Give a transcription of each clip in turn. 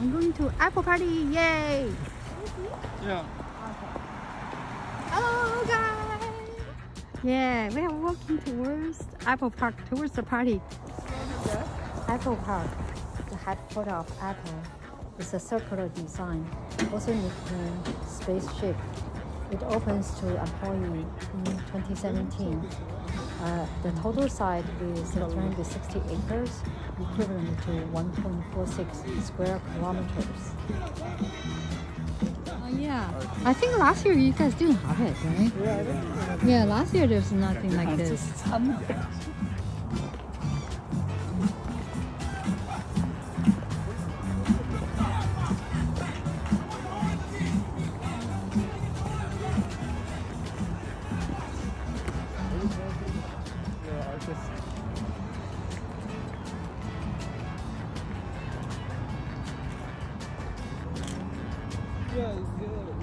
I'm going to Apple Party. Yay! Yeah. Hello, guys. Yeah, we are walking towards Apple Park, towards the party. Apple Park, the headquarters of Apple, is a circular design, also nicknamed Spaceship. It opens to employees in 2017. Uh, the total site is 360 acres, equivalent to 1.46 square kilometers. Oh, yeah, I think last year you guys didn't have it, right? Yeah, Yeah, last year there's nothing like this. Yeah, it's good.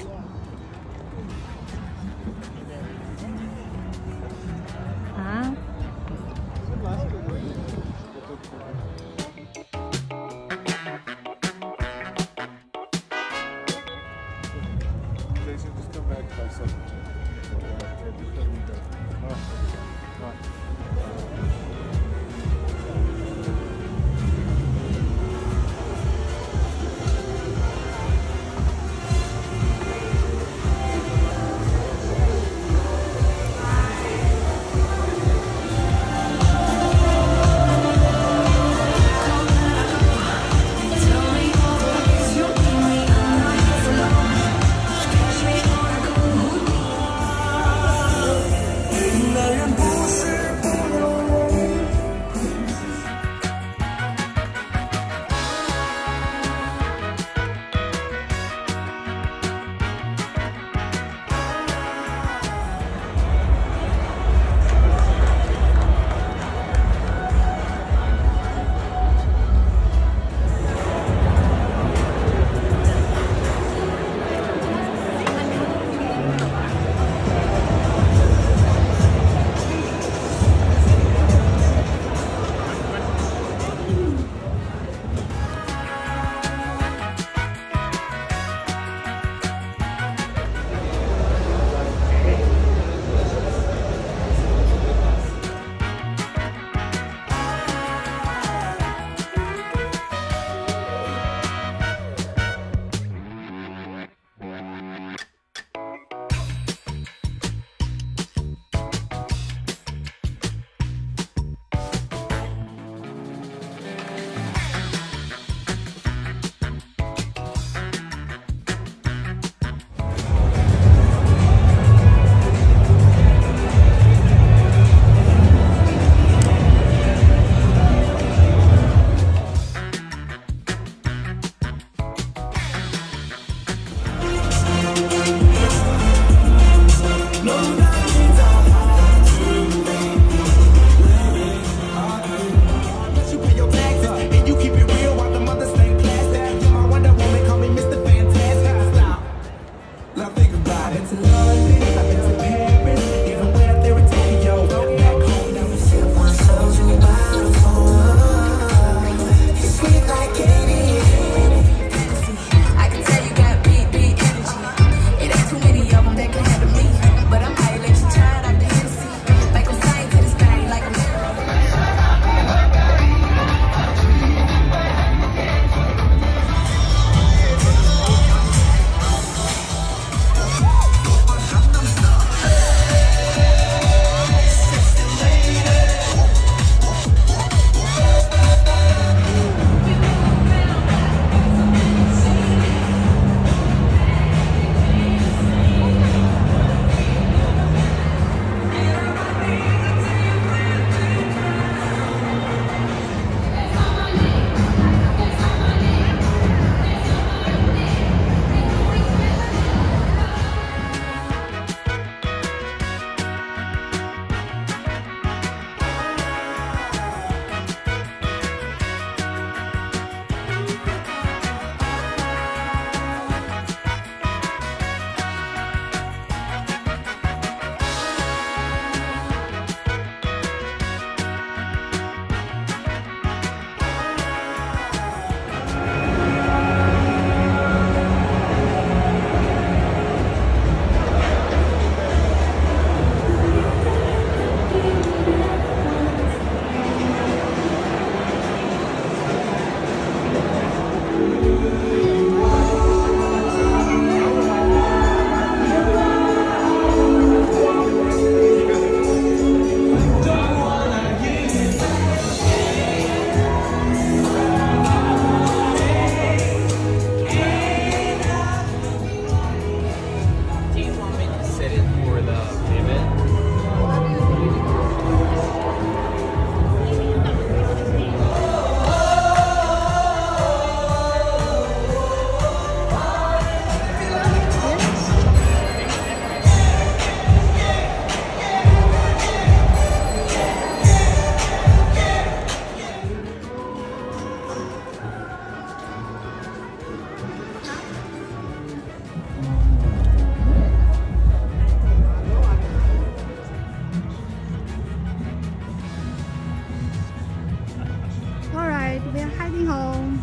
Are heading home.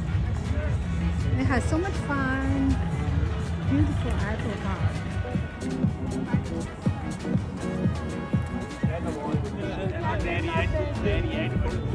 We had so much fun. Beautiful Apple Park. Daddy, Daddy, I,